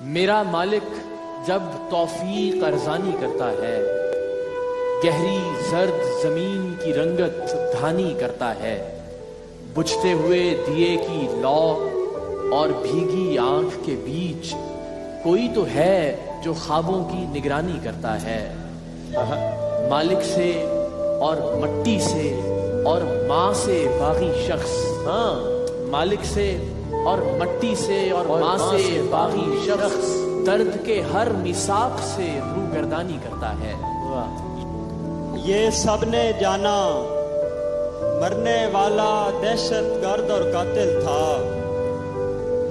میرا مالک جب توفیق ارزانی کرتا ہے، گہری زرد زمین کی رنگت دھانی کرتا ہے، بجھتے ہوئے دیے کی لو اور بھیگی آنکھ کے بیچ کوئی تو ہے جو خوابوں کی نگرانی کرتا ہے۔ مالک سے اور مٹی سے اور ماں سے باغی شخص۔ ہاں مالک سے اور مٹی سے اور ماں سے باغی شخص درد کے ہر مساق سے روگردانی کرتا ہے۔ یہ سب نے جانا مرنے والا دہشت گرد اور قاتل تھا۔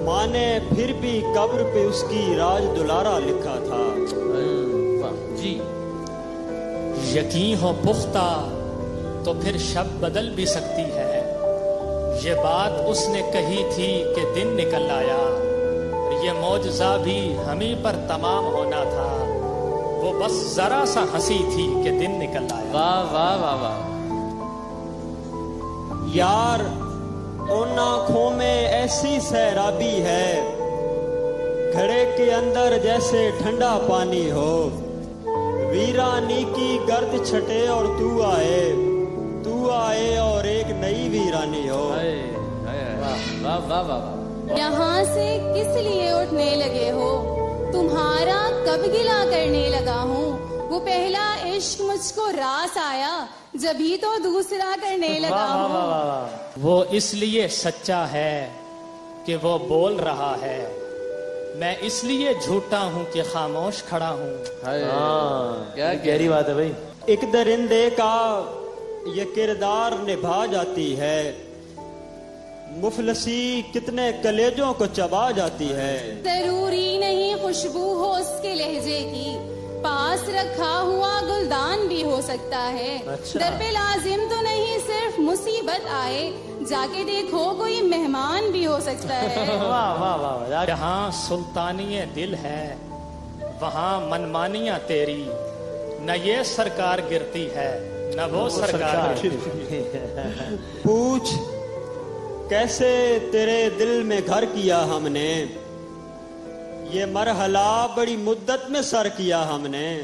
ماں نے پھر بھی قبر پہ اس کی راج دلارا لکھا تھا۔ جی۔ یقین ہو پختہ تو پھر شب بدل بھی سکتی ہے۔ یہ بات اس نے کہی تھی کہ دن نکل آیا۔ یہ معجزہ بھی ہمیں پر تمام ہونا تھا۔ وہ بس ذرا سا ہنسی تھی کہ دن نکل آیا۔ واہ واہ واہ واہ۔ یار ان آنکھوں میں ایسی سیرابی ہے گھڑے کے اندر جیسے ٹھنڈا پانی ہو۔ ویرانی کی گرد چھٹے اور تو آئے۔ ویرانی ہو واہ واہ واہ یہاں سے کس لیے اٹھنے لگے ہو تمہارا کب گلا کرنے لگا ہوں وہ پہلا عشق مجھ کو راس آیا جبھی تو دوسرا کرنے لگا ہوں وہ اس لیے سچا ہے کہ وہ بول رہا ہے میں اس لیے جھوٹا ہوں کہ خاموش کھڑا ہوں کیا گہری بات ہے بھائی ایک درندے کا یہ کردار نبھا جاتی ہے۔ مفلسی کتنے کلیجوں کو چبا جاتی ہے۔ ضروری نہیں خوشبو ہو اس کے لہجے کی۔ پاس رکھا ہوا گلدان بھی ہو سکتا ہے۔ در پہ لازم تو نہیں صرف مصیبت آئے۔ جا کے دیکھو کوئی مہمان بھی ہو سکتا ہے۔ جہاں سلطانی دل ہے وہاں منمانیاں تیری۔ نہ یہ سرکار گرتی ہے نہ وہ سرکار گرتی پوچھ کیسے تیرے دل میں گھر کیا ہم نے؟ یہ مرحلہ بڑی مدت میں سر کیا ہم نے۔